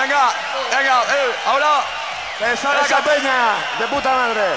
Venga, venga, eh, ahora. Esa, Esa peña, de puta madre.